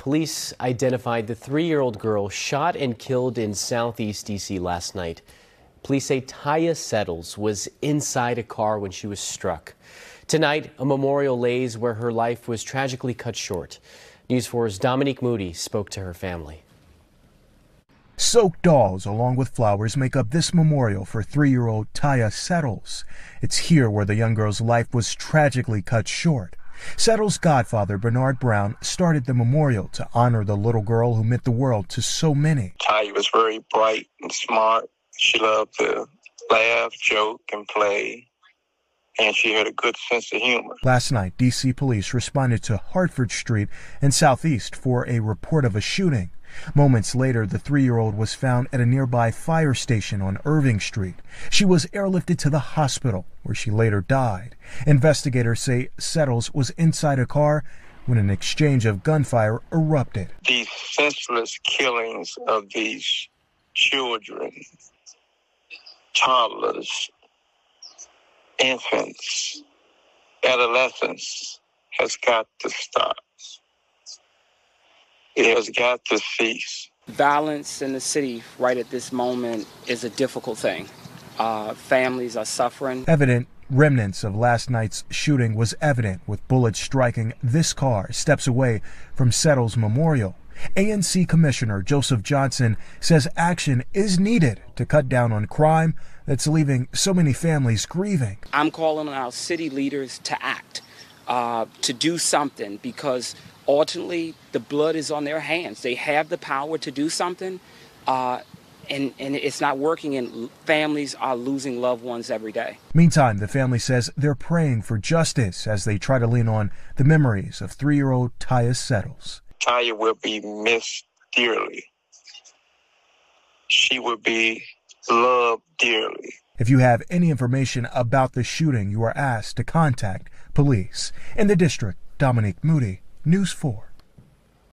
Police identified the three year old girl shot and killed in southeast D.C. last night. Police say Ty'ah Settles was inside a car when she was struck. Tonight, a memorial lays where her life was tragically cut short. News 4's Dominique Moody spoke to her family. Soaked dolls, along with flowers, make up this memorial for three year old Ty'ah Settles. It's here where the young girl's life was tragically cut short. Settles' godfather, Bernard Brown, started the memorial to honor the little girl who meant the world to so many. Ty'ah was very bright and smart. She loved to laugh, joke, and play. And she had a good sense of humor. Last night, D.C. police responded to Hartford Street and Southeast for a report of a shooting. Moments later, the three year old was found at a nearby fire station on Irving Street. She was airlifted to the hospital, where she later died. Investigators say Settles was inside a car when an exchange of gunfire erupted. These senseless killings of these children, toddlers, infants, adolescents has got to stop. It has got to cease. Violence in the city right at this moment is a difficult thing. Uh, families are suffering. Evident remnants of last night's shooting was evident with bullets striking this car steps away from Settles Memorial. ANC Commissioner Joseph Johnson says action is needed to cut down on crime that's leaving so many families grieving. I'm calling on our city leaders to act, uh, to do something because ultimately the blood is on their hands. They have the power to do something, uh, and, and it's not working, and families are losing loved ones every day. Meantime, the family says they're praying for justice as they try to lean on the memories of three year old Ty'ah Settles. Ty'ah will be missed dearly. She will be loved dearly. If you have any information about the shooting, you are asked to contact police. In the district, Dominique Moody, News 4.